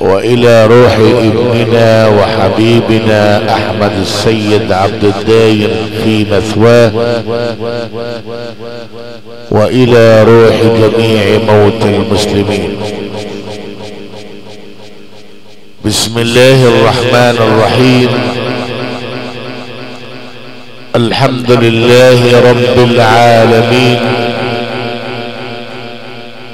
وإلى روح ابننا وحبيبنا أحمد السيد عبد الدايم في مثواه وإلى روح جميع موت المسلمين. بسم الله الرحمن الرحيم. الحمد لله رب العالمين.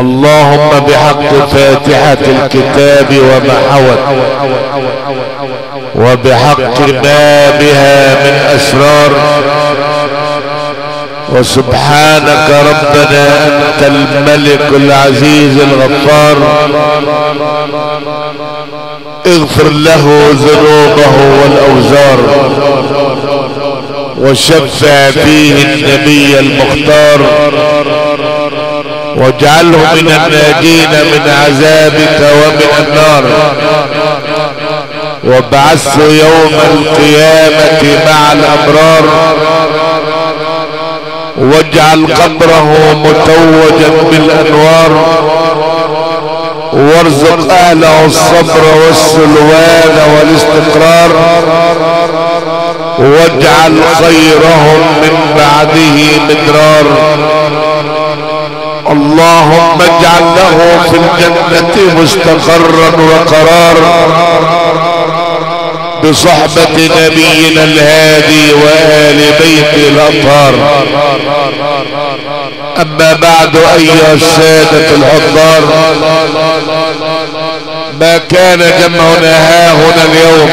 اللهم بحق فاتحة الكتاب وما حوت وبحق ما بها من أسرار وسبحانك ربنا أنت الملك العزيز الغفار اغفر له ذنوبه والأوزار وشفع فيه النبي المختار واجعله من الناجين من عذابك ومن النار. وابعثه يوم القيامة مع الأبرار. واجعل قبره متوجا بالأنوار. وارزق أهله الصبر والسلوان والاستقرار. واجعل خيرهم من بعده مدرار. اللهم اجعل له في الجنة مستقرا وقرارا بصحبة نبينا الهادي وآل بيت الأطهار أما بعد أيها السادة الحضار ما كان جمعنا ها هنا اليوم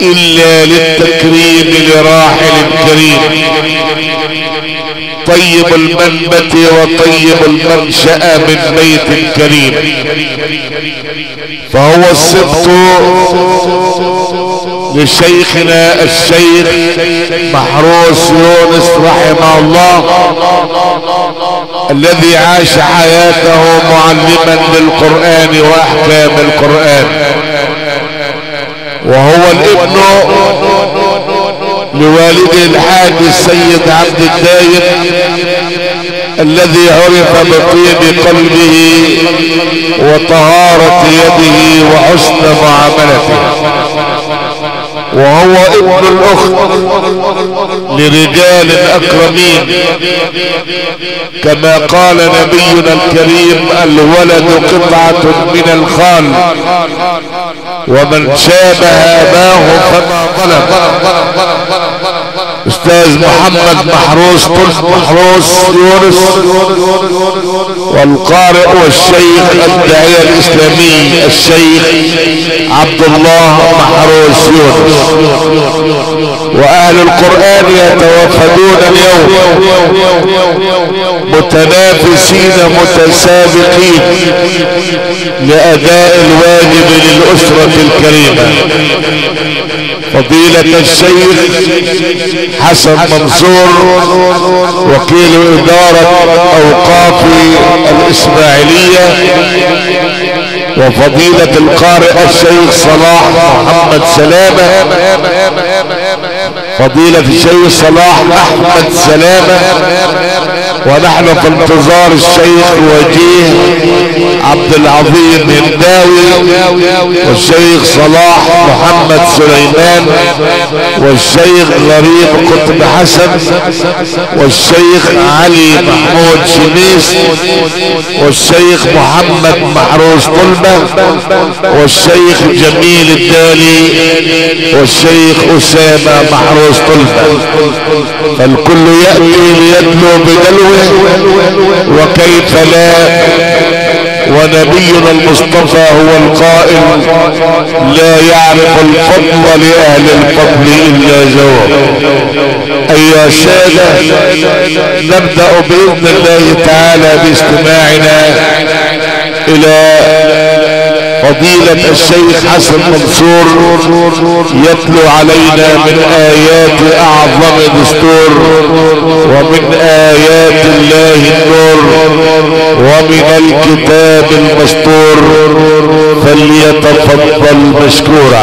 إلا للتكريم لراحل كريم. طيب المنبت وطيب المنشأ من بيت كريم. فهو السبط لشيخنا الشيخ محروس يونس رحمه الله الذي عاش حياته معلما للقرآن وأحكام القرآن. وهو الابن لوالده الحاج السيد عبد الدايم الذي عرف بطيب قلبه وطهارة يده وحسن معاملته. وهو ابن الأخت لرجال أكرمين. كما قال نبينا الكريم الولد قطعة من الخال. ومن شابه اباه فما ظلم. أستاذ محمد محروس محروس يونس. والقارئ والشيخ الداعية الإسلامي الشيخ عبد الله محروس يونس. وأهل القرآن يتوافدون اليوم متنافسين متسابقين لأداء الواجب للأسرة الكريمة. فضيلة الشيخ حسن منصور وكيل إدارة أوقاف الإسماعيلية وفضيلة القارئ الشيخ صلاح محمد سلامة. فضيلة الشيخ صلاح احمد سلامة. ونحن في انتظار الشيخ وجيه عبد العظيم هنداوي والشيخ صلاح محمد سليمان والشيخ غريب قطب حسن والشيخ علي محمود شميس والشيخ محمد محروس طلبة والشيخ جميل الدالي والشيخ أسامة محروس طلبة فالكل يأتي ليدلو بدلوه وكيف لا؟ ونبينا المصطفى هو القائل لا يعرف الفضل لأهل الفضل إلا زوج أيها السادة نبدأ بإذن الله تعالى باستماعنا إلى فضيلة الشيخ حسن منصور يتلو علينا من آيات أعظم دستور ومن آيات الله النور ومن الكتاب المسطور فليتفضل مشكورا.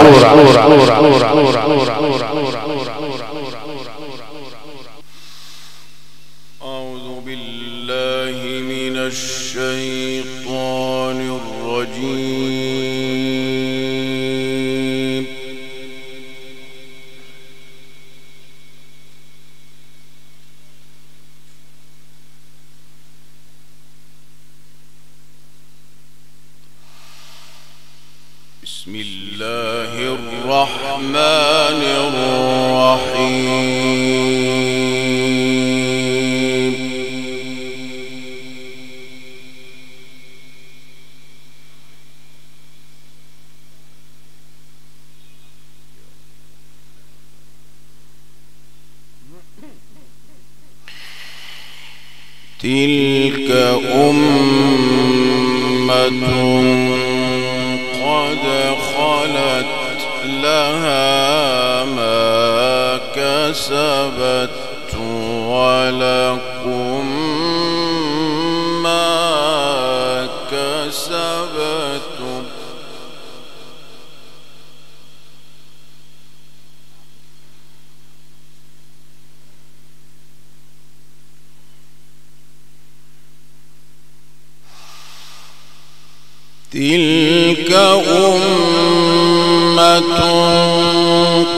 تلك أمة قد خلت لها ما كسبت ولكم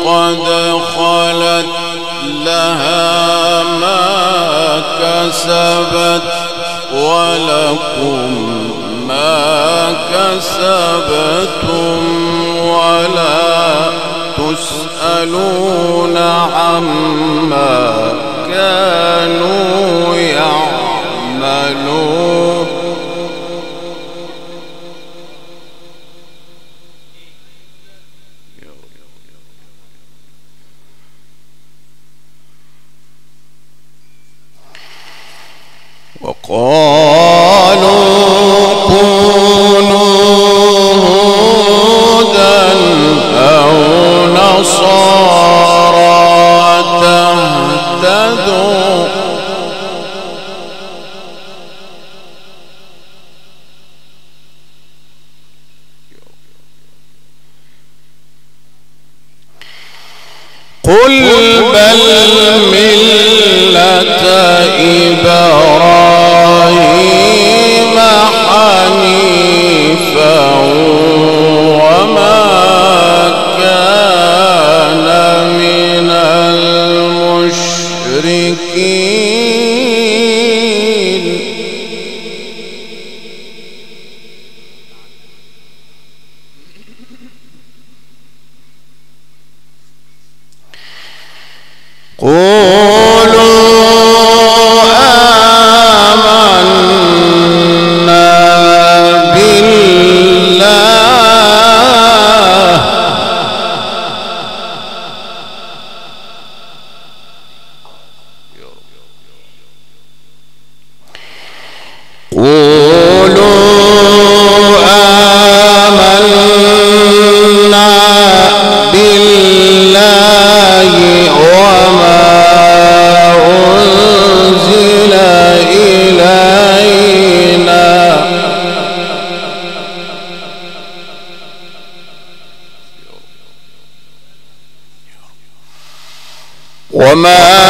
قد خلت لها ما كسبت ولكم ما كسبتم ولا تسألون عما كانوا يعملون. وقالوا كونوا هودا أو نصارى تهتدوا. قل وما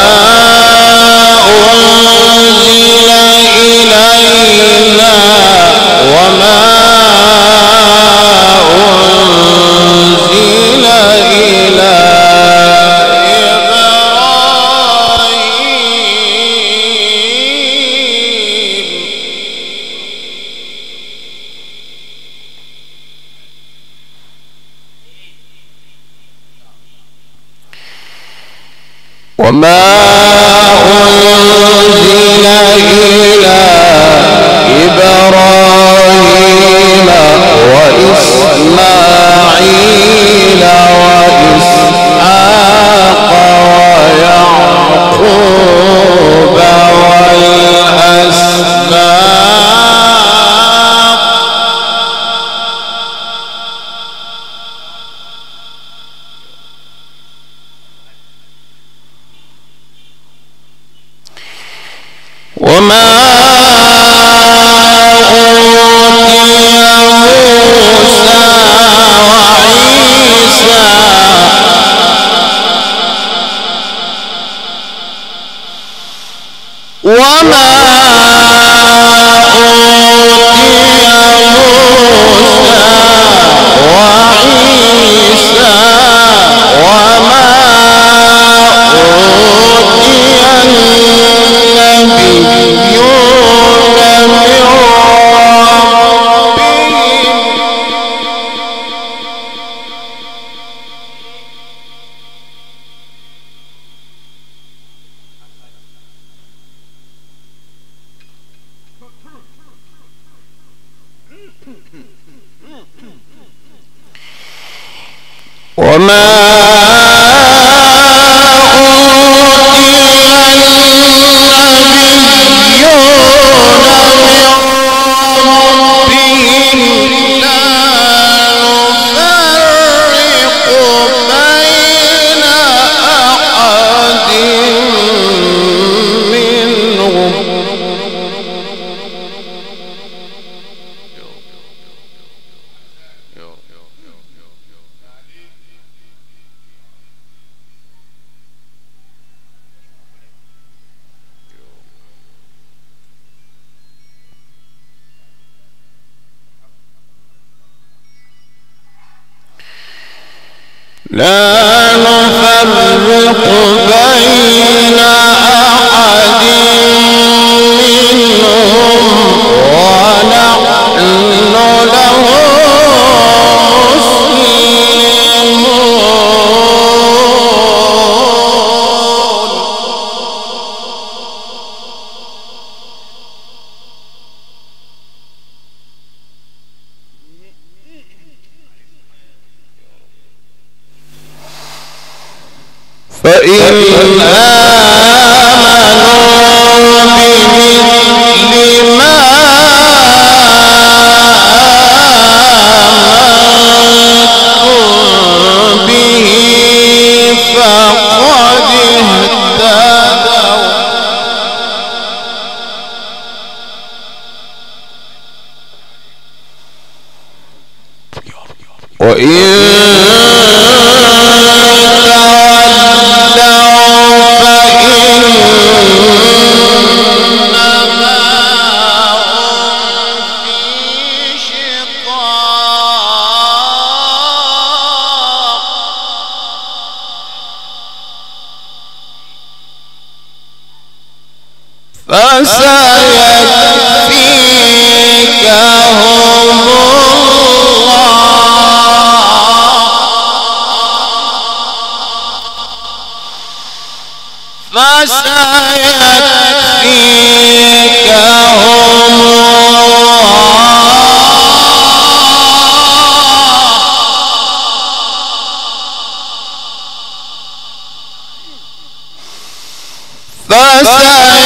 فإن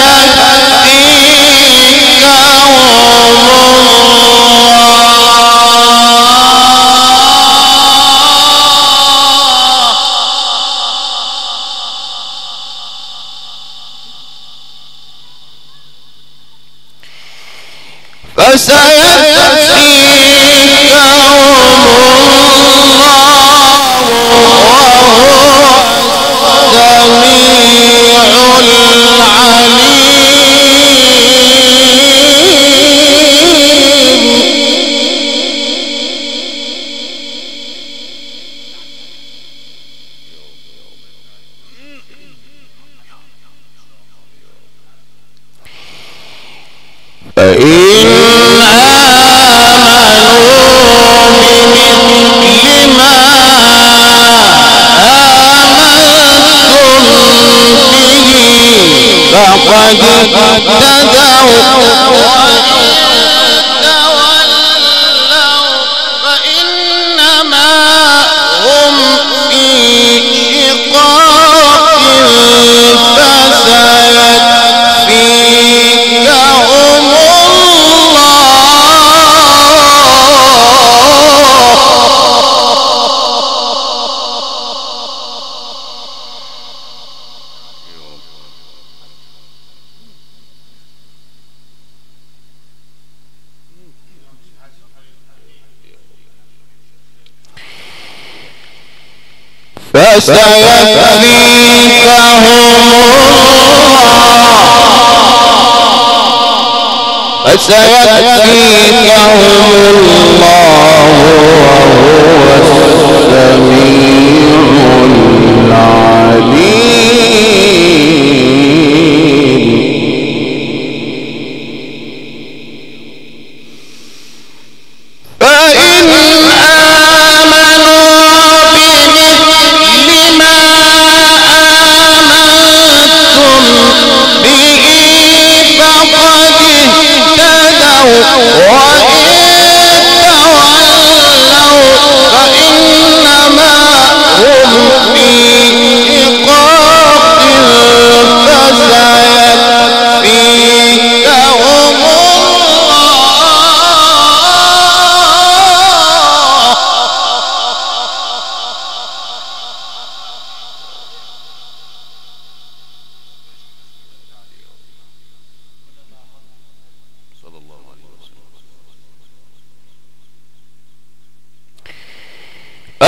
Stay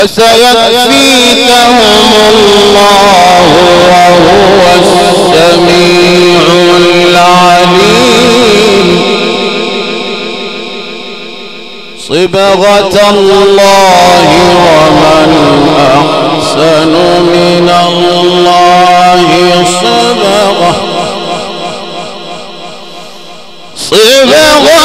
فسيكفيكهم الله وهو السميع العليم. صبغة الله ومن أحسن من الله صبغة. صبغة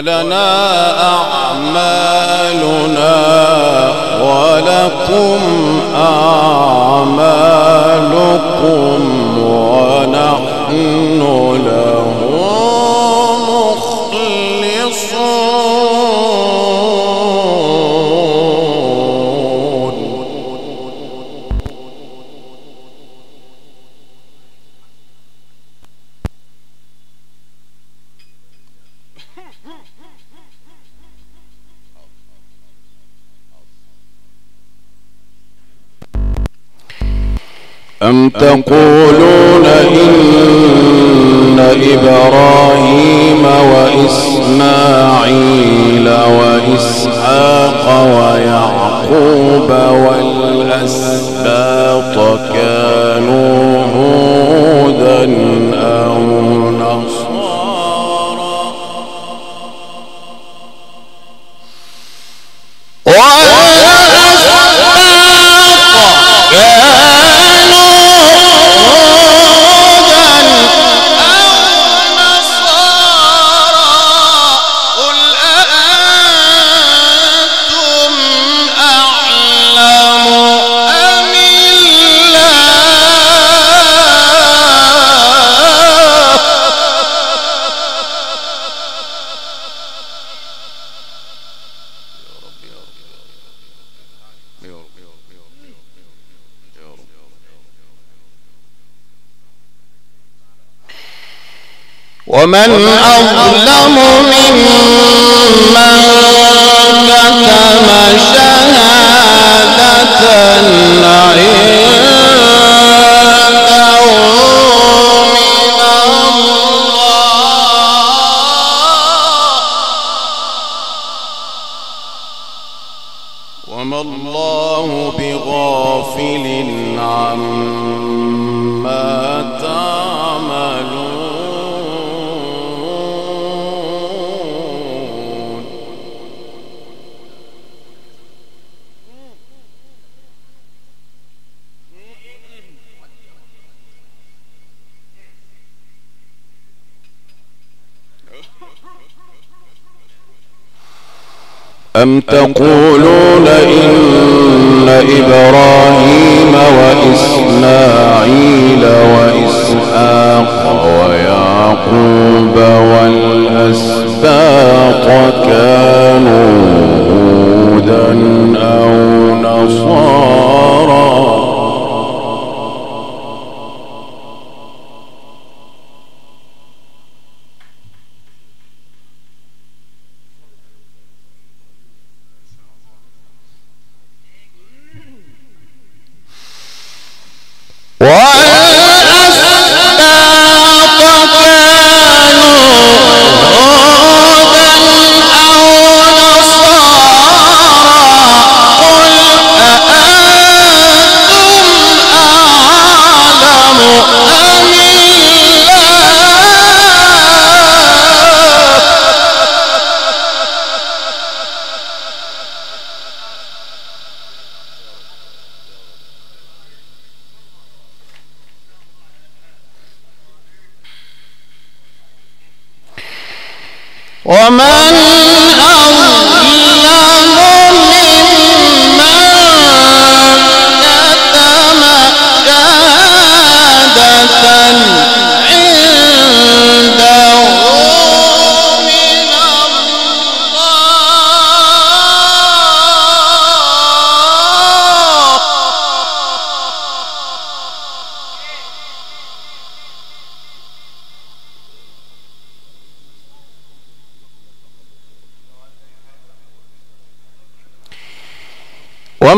ولنا أعمالنا ولكم أعمالكم ونحن له أم تقولون إن إبراهيم وإسماعيل وإسحاق ويعقوب والأسباط كانوا هودا ومن أظلم أم تقولون إن إبراهيم وإسماعيل وإسحاق ويعقوب والأسباط كانوا هودا أو نصارى والأسباط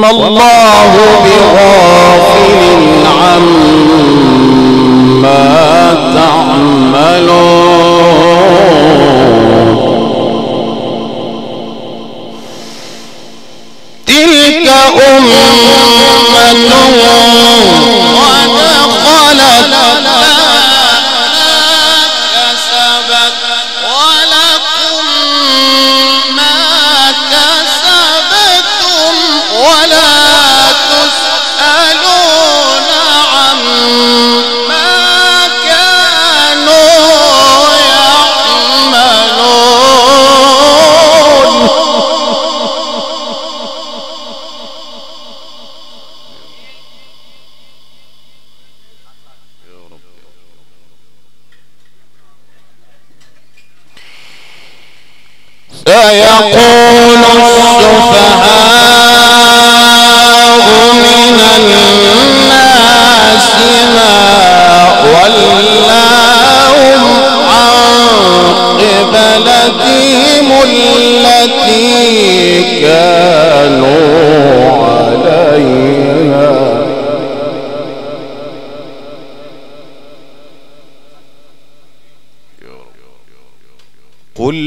وما الله بغافل عما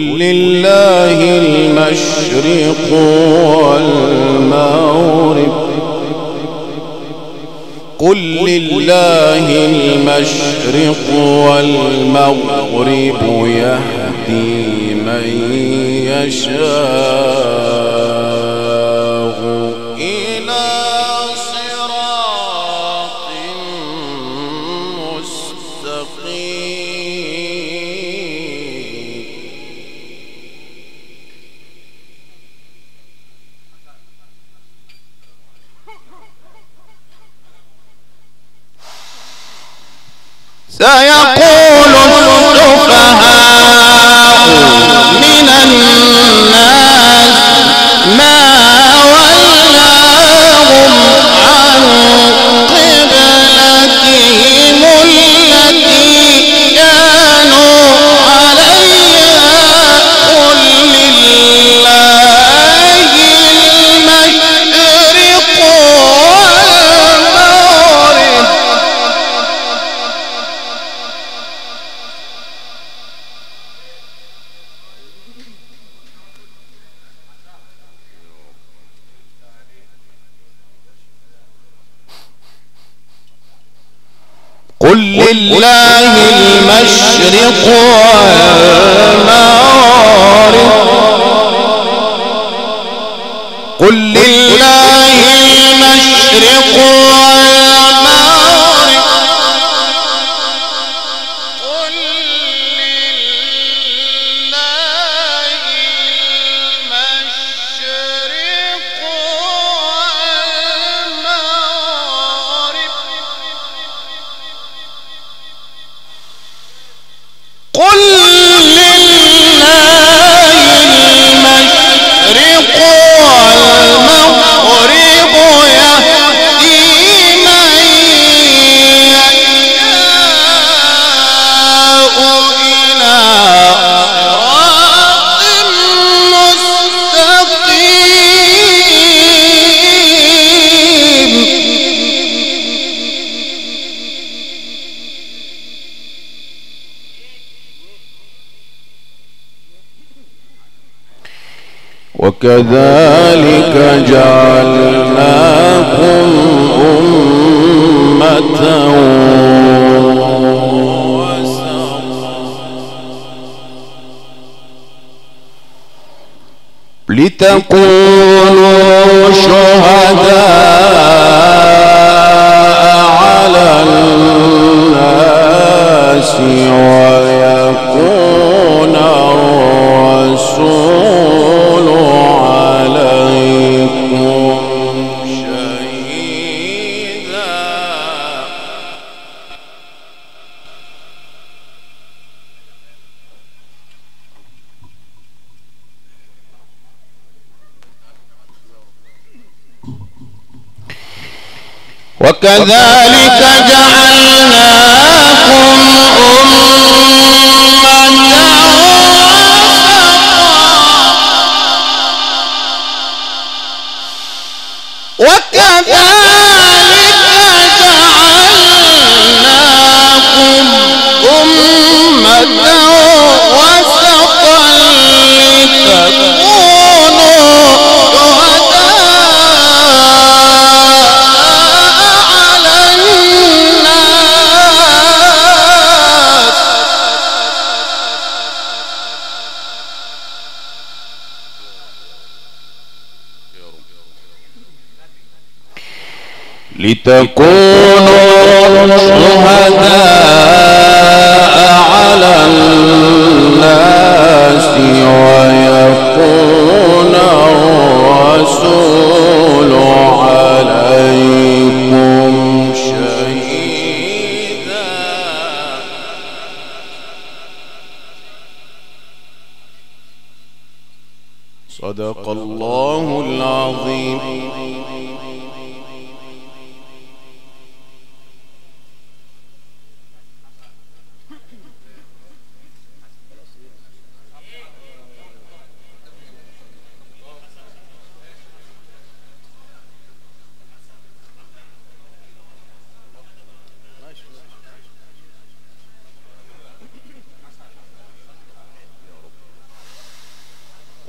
لله المشرق والمغرب. قل لله المشرق والمغرب يهدي من يشاء. وكذلك جعلناكم أمة. لتكونوا شهداء على الناس ويكون وكذلك جعلناكم أمة وكذلك جعلناكم أمة وسطا لتكونوا شهداء على الناس ويكون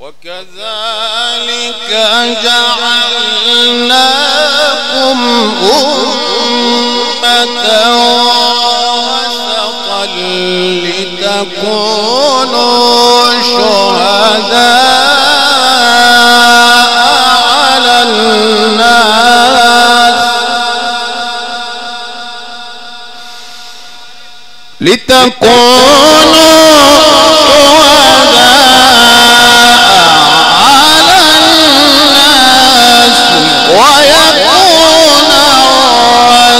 وكذلك جعلناكم أمة وسطا لتكونوا شهداء على الناس لتكونوا ويكون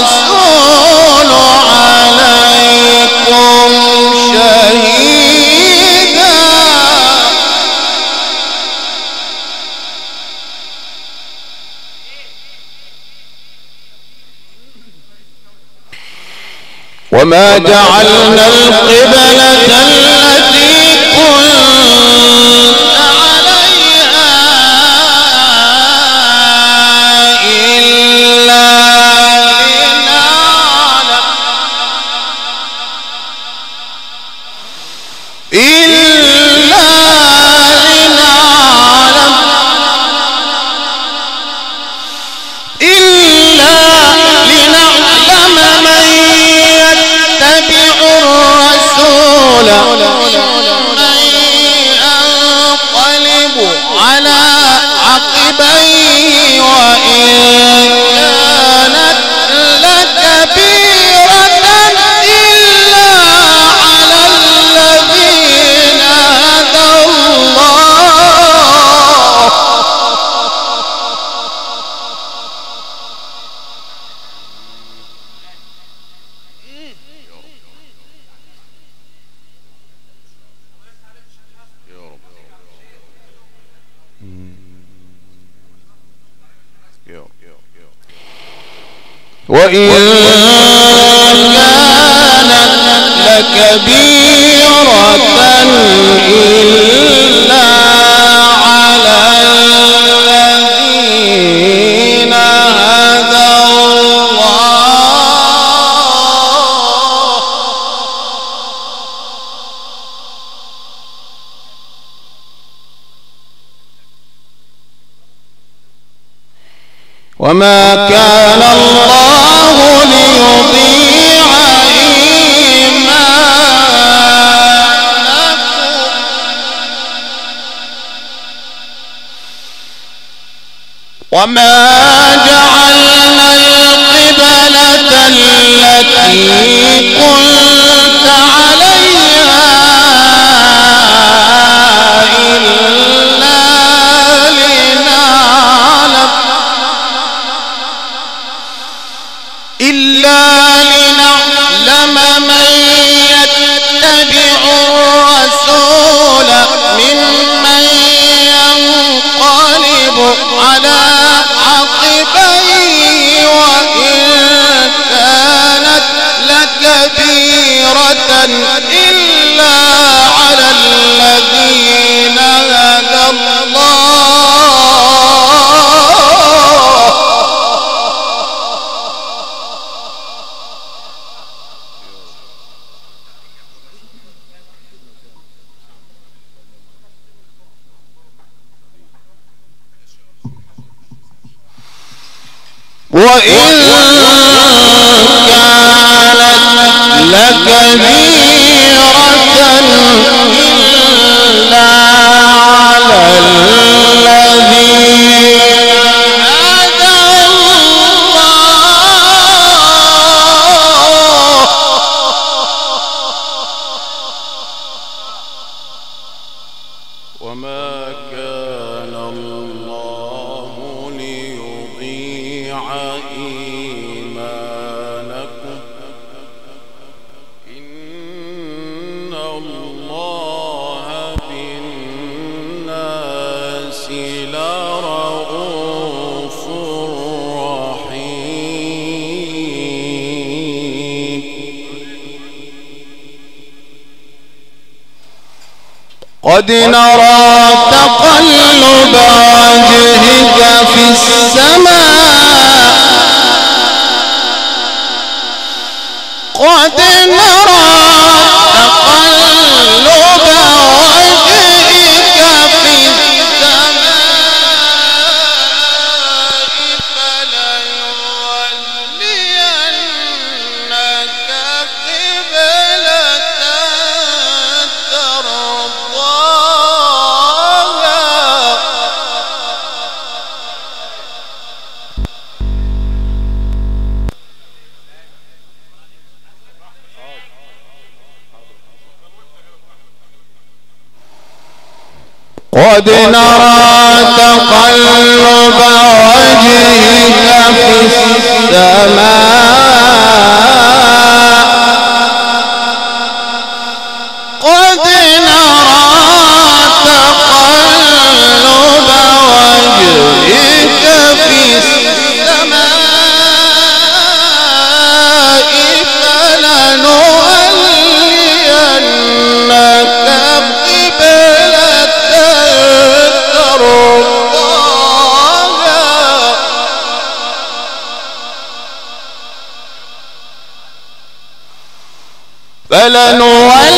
الرسول عليكم وما جعلنا القبلة التي كنت وما كان قد نرى تقلب وجهك في السماء. فلنولينك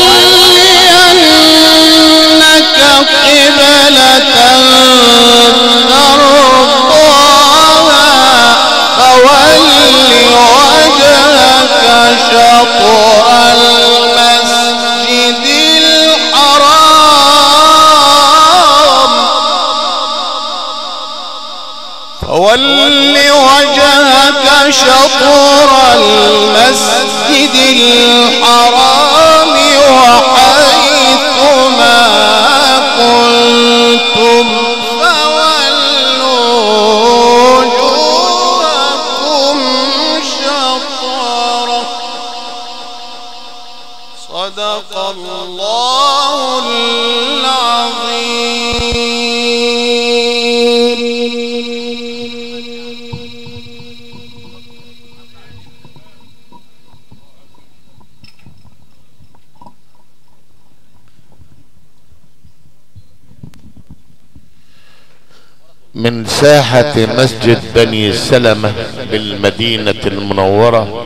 من ساحة مسجد بني سلمة بالمدينة المنورة.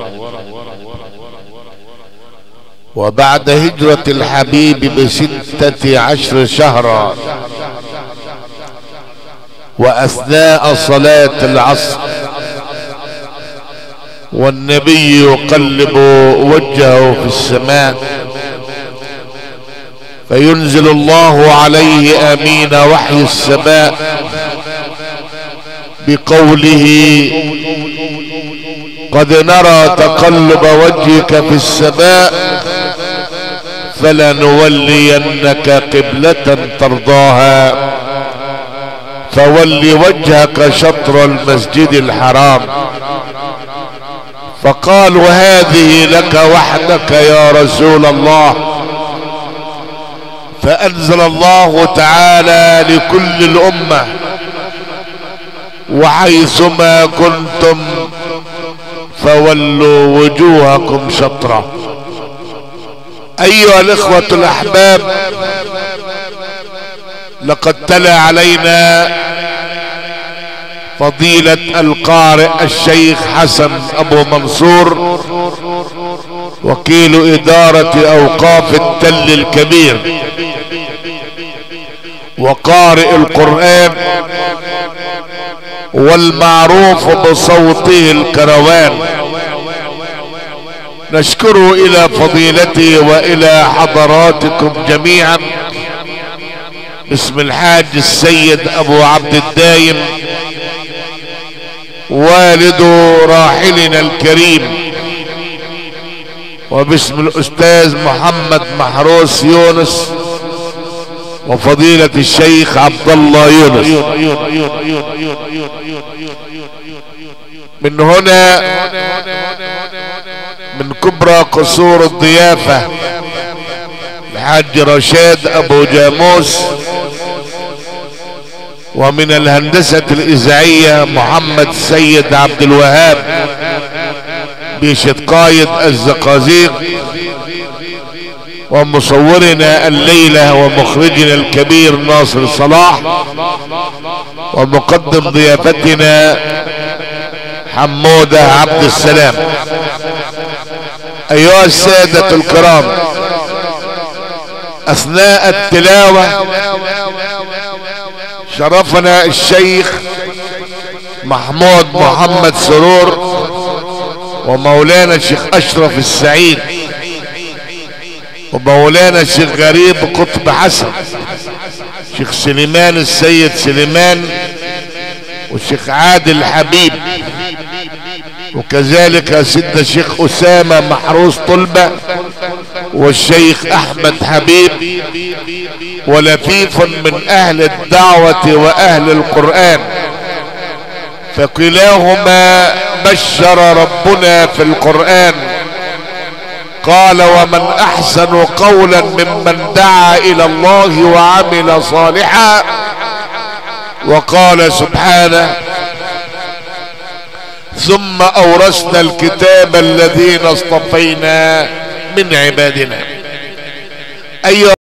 وبعد هجرة الحبيب بستة عشر شهرا وأثناء صلاة العصر والنبي يقلب وجهه في السماء فينزل الله عليه آمين وحي السماء. بقوله قد نرى تقلب وجهك في السماء فلنولينك قبلة ترضاها. فول وجهك شطر المسجد الحرام. فقالوا هذه لك وحدك يا رسول الله. فأنزل الله تعالى لكل الأمة وحيثما كنتم فولوا وجوهكم شطرة. أيها الإخوة الأحباب لقد تلا علينا فضيلة القارئ الشيخ حسن أبو منصور وكيل إدارة أوقاف التل الكبير وقارئ القرآن والمعروف بصوته الكروان. نشكر إلى فضيلته وإلى حضراتكم جميعا. باسم الحاج السيد أبو عبد الدايم والد راحلنا الكريم وباسم الأستاذ محمد محروس يونس وفضيلة الشيخ عبد الله يونس. من هنا من كبرى قصور الضيافة الحاج رشاد أبو جاموس ومن الهندسة الإذاعية محمد سيد عبد الوهاب بيشة قايد الزقازيق ومصورنا الليلة ومخرجنا الكبير ناصر صلاح ومقدم ضيافتنا حمودة عبد السلام. أيها السادة الكرام أثناء التلاوة شرفنا الشيخ محمود محمد سرور ومولانا الشيخ أشرف السعيد. ومولانا الشيخ غريب قطب حسن شيخ سليمان السيد سليمان والشيخ عادل حبيب وكذلك سيدنا الشيخ أسامة محروس طلبة والشيخ أحمد حبيب ولفيف من أهل الدعوة وأهل القرآن. فكلاهما بشر ربنا في القرآن. قال ومن أحسن قولا ممن دعا إلى الله وعمل صالحا. وقال سبحانه ثم أورثنا الكتاب الذين اصطفينا من عبادنا. أيها